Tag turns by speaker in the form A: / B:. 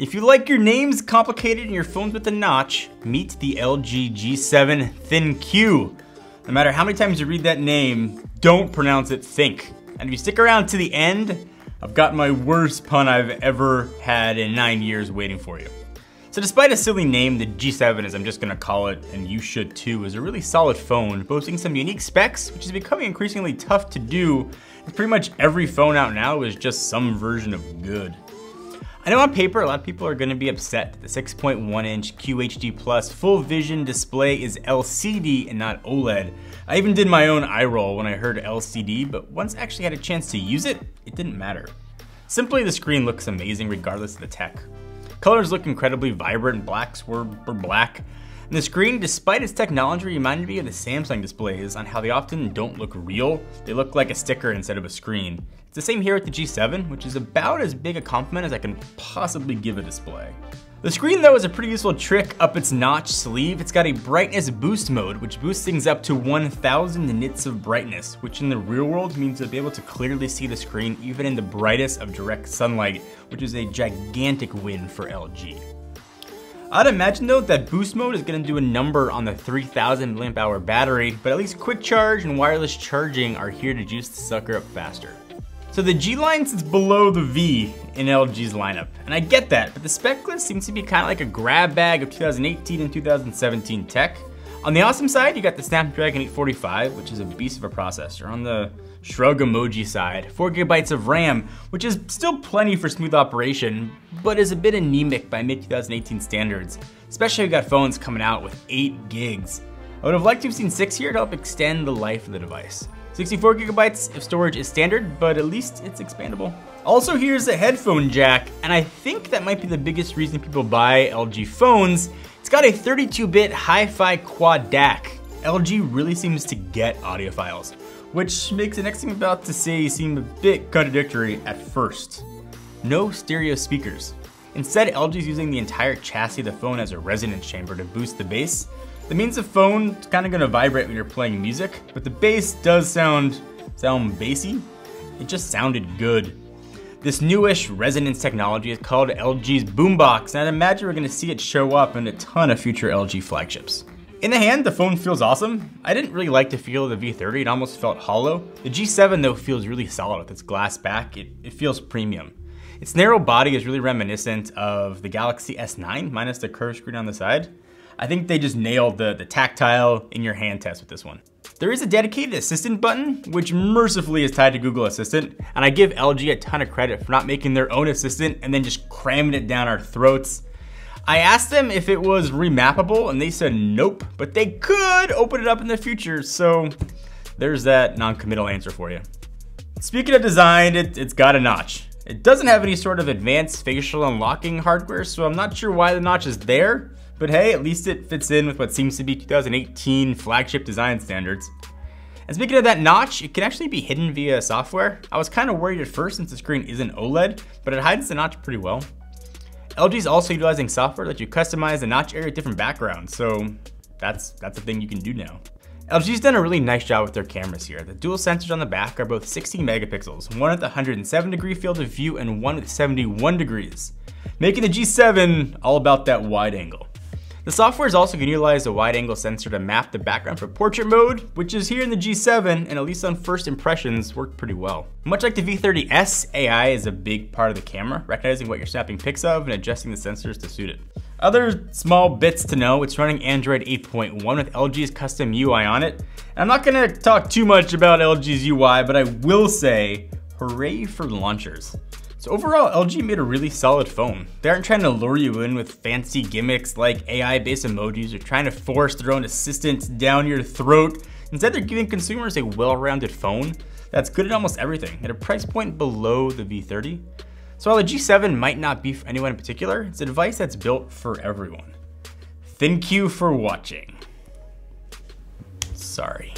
A: If you like your names complicated and your phones with a notch, meet the LG G7 ThinQ. No matter how many times you read that name, don't pronounce it think. And if you stick around to the end, I've got my worst pun I've ever had in nine years waiting for you. So despite a silly name, the G7, as I'm just gonna call it, and you should too, is a really solid phone, boasting some unique specs, which is becoming increasingly tough to do, pretty much every phone out now is just some version of good. I know on paper, a lot of people are gonna be upset that the 6.1 inch QHD Plus full vision display is LCD and not OLED. I even did my own eye roll when I heard LCD, but once I actually had a chance to use it, it didn't matter. Simply the screen looks amazing regardless of the tech. Colors look incredibly vibrant, blacks were, were black. And the screen, despite its technology, reminded me of the Samsung displays on how they often don't look real. They look like a sticker instead of a screen. It's the same here with the G7, which is about as big a compliment as I can possibly give a display. The screen though is a pretty useful trick up its notch sleeve. It's got a brightness boost mode, which boosts things up to 1000 nits of brightness, which in the real world means you'll be able to clearly see the screen even in the brightest of direct sunlight, which is a gigantic win for LG. I'd imagine though that boost mode is gonna do a number on the 3000 mAh battery, but at least quick charge and wireless charging are here to juice the sucker up faster. So the G line sits below the V in LG's lineup, and I get that, but the spec list seems to be kind of like a grab bag of 2018 and 2017 tech. On the awesome side, you got the Snapdragon 845, which is a beast of a processor. On the shrug emoji side, 4 gigabytes of RAM, which is still plenty for smooth operation, but is a bit anemic by mid-2018 standards, especially if you got phones coming out with 8 gigs. I would have liked to have seen 6 here to help extend the life of the device. 64 gigabytes if storage is standard, but at least it's expandable. Also here's a headphone jack, and I think that might be the biggest reason people buy LG phones. It's got a 32-bit hi-fi quad DAC. LG really seems to get audiophiles, which makes the next thing I'm about to say seem a bit contradictory at first. No stereo speakers. Instead, LG is using the entire chassis of the phone as a resonance chamber to boost the bass, the means the phone is kind of gonna vibrate when you're playing music, but the bass does sound, sound bassy. It just sounded good. This newish resonance technology is called LG's Boombox, and I'd imagine we're gonna see it show up in a ton of future LG flagships. In the hand, the phone feels awesome. I didn't really like the feel of the V30, it almost felt hollow. The G7 though feels really solid with its glass back, it, it feels premium. Its narrow body is really reminiscent of the Galaxy S9, minus the curved screen on the side. I think they just nailed the, the tactile in your hand test with this one. There is a dedicated assistant button, which mercifully is tied to Google Assistant, and I give LG a ton of credit for not making their own assistant and then just cramming it down our throats. I asked them if it was remappable and they said nope, but they could open it up in the future, so there's that non-committal answer for you. Speaking of design, it, it's got a notch. It doesn't have any sort of advanced facial unlocking hardware, so I'm not sure why the notch is there, but hey, at least it fits in with what seems to be 2018 flagship design standards. And speaking of that notch, it can actually be hidden via software. I was kind of worried at first since the screen isn't OLED, but it hides the notch pretty well. LG is also utilizing software that you customize the notch area different backgrounds, so that's, that's a thing you can do now. LG's done a really nice job with their cameras here. The dual sensors on the back are both 16 megapixels, one at the 107 degree field of view and one at 71 degrees, making the G7 all about that wide angle. The software is also going to utilize a wide angle sensor to map the background for portrait mode, which is here in the G7 and at least on first impressions worked pretty well. Much like the V30S, AI is a big part of the camera, recognizing what you're snapping pics of and adjusting the sensors to suit it. Other small bits to know, it's running Android 8.1 with LG's custom UI on it. And I'm not gonna talk too much about LG's UI, but I will say, hooray for launchers. So overall, LG made a really solid phone. They aren't trying to lure you in with fancy gimmicks like AI-based emojis or trying to force their own assistant down your throat. Instead, they're giving consumers a well-rounded phone that's good at almost everything at a price point below the V30. So while the G7 might not be for anyone in particular, it's a device that's built for everyone. Thank you for watching. Sorry.